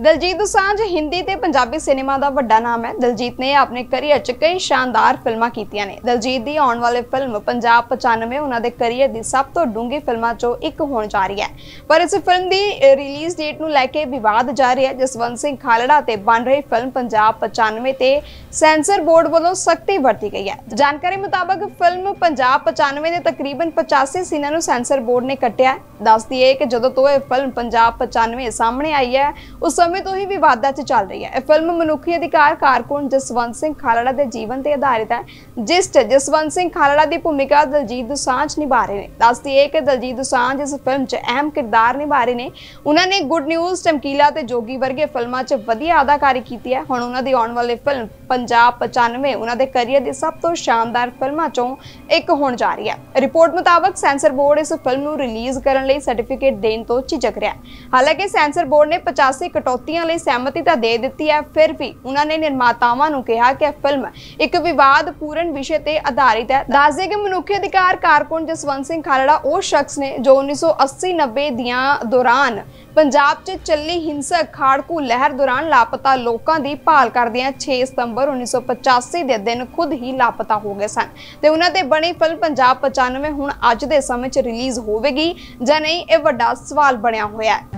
ਦਲਜੀਤ ਦੋਸਾਂਝ, ਹਿੰਦੀ ਤੇ ਪੰਜਾਬੀ ਸਿਨੇਮਾ ਦਾ ਵੱਡਾ ਨਾਮ ਹੈ। ਦਲਜੀਤ ਨੇ ਆਪਣੇ ਕੈਰੀਅਰ 'ਚ ਕਈ ਸ਼ਾਨਦਾਰ ਫਿਲਮਾਂ ਕੀਤੀਆਂ ਨੇ। ਦਲਜੀਤ ਦੀ ਆਉਣ ਵਾਲੀ ਫਿਲਮ ਪੰਜਾਬ 95 ਉਹਨਾਂ ਦੇ ਕੈਰੀਅਰ ਦੀ ਸਭ ਤੋਂ ਡੂੰਘੀ ਫਿਲਮਾਂ 'ਚੋਂ ਇੱਕ ਹੋਣ ਜਾ ਰਹੀ ਹੈ। ਪਰ ਇਸ ਫਿਲਮ ਦੀ ਰਿਲੀਜ਼ ਡੇਟ ਨੂੰ ਲੈ ਕੇ ਵਿਵਾਦ ਜਾਰੀ ਹੈ। ਜਸਵੰਤ ਸਿੰਘ ਖਾਲੜਾ ਤੇ ਬਣ ਰਹੀ ਫਿਲਮ ਪੰਜਾਬ 95 ਤੇ ਸੈਂਸਰ ਬੋਰਡ ਵੱਲੋਂ ਸਖਤੀ ਵਰਤੀ ਗਈ ਹੈ। ਜਾਣਕਾਰੀ ਮੁਤਾਬਕ ਫਿਲਮ ਪੰਜਾਬ 95 ਦੇ ਤਕਰੀਬਨ 85 ਸੀਨਾਂ ਨੂੰ ਸੈਂਸਰ ਬੋਰਡ ਨੇ ਕੱਟਿਆ ਦੱਸਦੀ ਹੈ ਕਿ ਜਦੋਂ ਤੋਂ ਇਹ ਫਿਲਮ ਪੰਜਾਬ 95 ਸਾਹਮਣੇ ਆਈ ਹੈ, ਉਸ ਸਮੇਂ ਤੋਂ ਹੀ ਵਿਵਾਦਾਂ 'ਚ ਚੱਲ ਰਹੀ ਹੈ। ਇਹ ਫਿਲਮ ਮਨੁੱਖੀ ਅਧਿਕਾਰ ਕਾਰਕੁਨ ਜਸਵੰਤ ਸਿੰਘ ਖਾਲੜਾ ਦੇ ਜੀਵਨ ਤੇ ਆਧਾਰਿਤ ਹੈ, ਜਿਸ 'ਚ ਜਸਵੰਤ ਸਿੰਘ ਖਾਲੜਾ ਦੀ ਭੂਮਿਕਾ ਦਲਜੀਤ ਦੋਸਾਂਝ ਨਿਭਾ ਰਹੇ ਨੇ। ਦੱਸਦੀ ਹੈ ਕਿ ਦਲਜੀਤ ਦੋਸਾਂਝ ਇਸ ਫਿਲਮ 'ਚ ਅਹਿਮ ਕਿਰਦਾਰ ਨਿਭਾ ਰਹੇ ਨੇ। ਉਹਨਾਂ ਨੇ ਗੁੱਡ ਨਿਊਜ਼, ਚਮਕੀਲਾ ਤੇ ਜੋਗੀ ਵਰਗੇ ਫਿਲਮਾਂ 'ਚ ਵਧੀਆ ਅਦਾਕਾਰੀ ਕੀਤੀ ਹੈ। ਹੁਣ ਉਹਨਾਂ ਦੀ ਆਉਣ ਵਾਲੀ ਫਿਲਮ ਪੰਜਾਬ 95 ਉਹਨਾਂ ਦੇ ਕੈਰੀਅਰ ਦੀ ਸਭ ਤੋਂ ਸ਼ਾਨਦਾਰ ਫਿਲਮਾਂ 'ਚੋਂ ਇੱਕ ਹੋਣ ਜਾ ਰਹੀ ਹੈ। ਰਿਪੋਰਟ ਮੁਤਾਬਕ ਸੈਂਸਰ ਬੋਰਡ ਇਸ ਫਿਲਮ ਨੂੰ ਰਿਲੀਜ਼ ਕਰਨ ਲਈ ਸਰਟੀਫਿਕੇਟ ਦੇਣ ਤੋਂ ਝਿਜਕ ਰਿਹਾ ਹਾਲਾਂਕਿ ਸੈਂਸਰ ਬੋਰਡ ਨੇ 85 ਕਟੌਤੀਆਂ ਲਈ ਸਹਿਮਤੀ ਤਾਂ ਦੇ ਦਿੱਤੀ ਹੈ, ਫਿਰ ਵੀ ਉਹਨਾਂ ਨੇ ਨਿਰਮਾਤਾਵਾਂ ਨੂੰ ਕਿਹਾ ਕਿ ਫਿਲਮ ਇੱਕ ਵਿਵਾਦਪੂਰਨ ਵਿਸ਼ੇ ਤੇ ਆਧਾਰਿਤ ਹੈ। ਦੱਸਦੇ ਕਿ ਮਨੁੱਖੀ ਅਧਿਕਾਰ ਕਾਰਕੁਨ ਜਸਵੰਤ ਸਿੰਘ ਖਾਲੜਾ, ਉਹ ਸ਼ਖਸ ਨੇ ਜੋ 1980-90 ਦੀਆਂ ਦੌਰਾਨ ਪੰਜਾਬ 'ਚ ਚੱਲੀ ਹਿੰਸਕ ਖਾੜਕੂ ਲਹਿਰ ਦੌਰਾਨ ਲਾਪਤਾ ਲੋਕਾਂ ਦੀ ਭਾਲ ਕਰਦਿਆਂ 6 ਸਤੰਬਰ 1985 ਦੇ ਦਿਨ ਖੁਦ ਹੀ ਲਾਪਤਾ ਹੋ ਗਏ ਸਨ। ਤੇ ਉਹਨਾਂ ਤੇ ਬਣੀ ਫਿਲਮ ਪੰਜਾਬ 95 ਹੁਣ ਅੱਜ ਦੇ ਸਮੇਂ 'ਚ ਰਿਲੀਜ਼ ਹੋਵੇਗੀ ਜਾਂ ਨਹੀਂ, ਇਹ ਵੱਡਾ ਸਵਾਲ ਬਣਿਆ ਹੋਇਆ ਹੈ।